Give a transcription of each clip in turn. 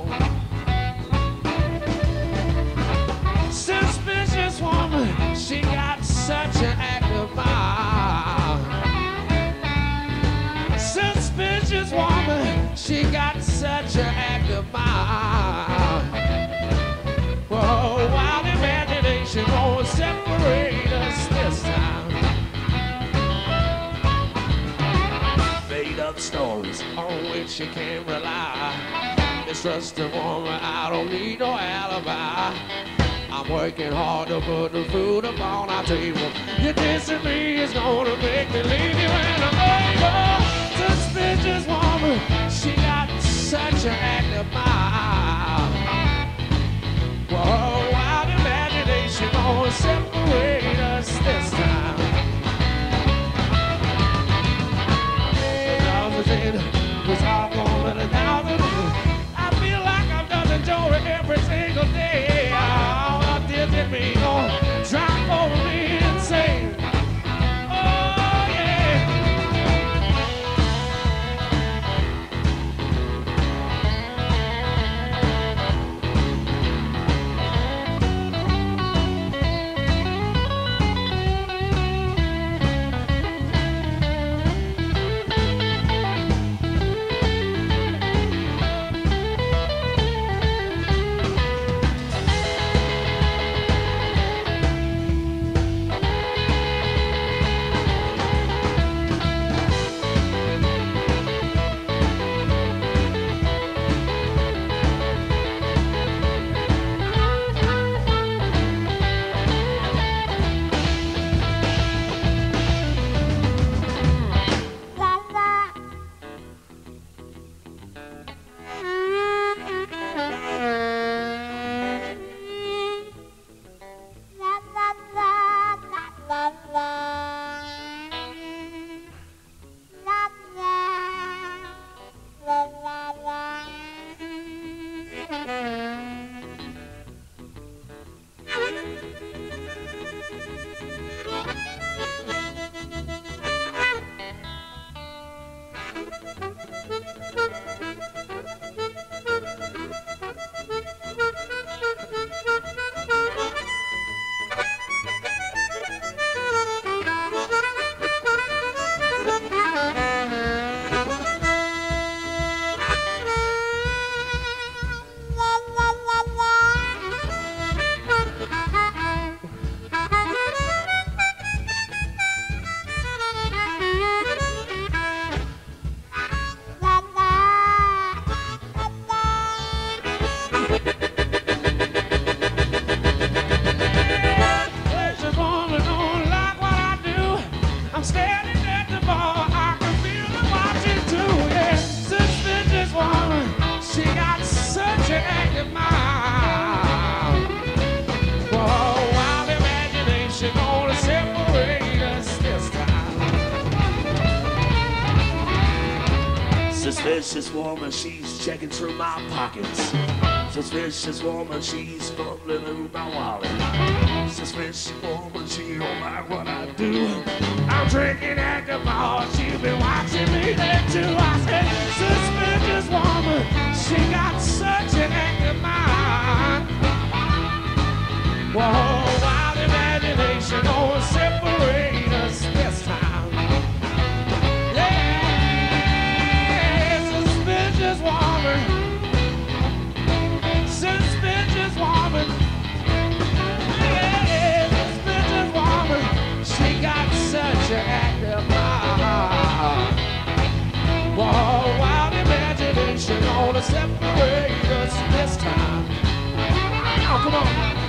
home. Suspicious woman, she got such an act of mind. Suspicious woman, she got such an act of mind. Whoa, wild imagination won't separate us this time. Made up stories on which you can't rely. Mistrust a woman, I don't need no alibi. I'm working hard to put the food upon our table. Your dissing me is gonna make me leave you and I'm able. Suspicious woman, don't like what I do. I'm standing at the bar, I can feel the watching too. Suspicious woman, she got such an act of. I'm gonna separate us this time. Suspicious woman, she's checking through my pockets. Suspicious woman, she's fumbling through my wallet. Suspicious woman, she don't like what I do. I'm drinking at the bar, she's been watching me there too. I said, separate us this time. Oh, come on.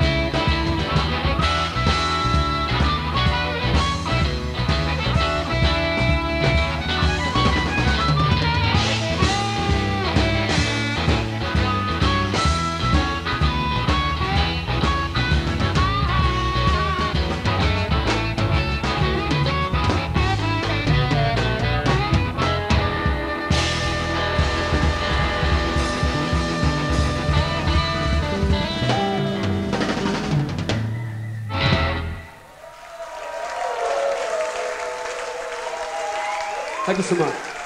Thank you so much.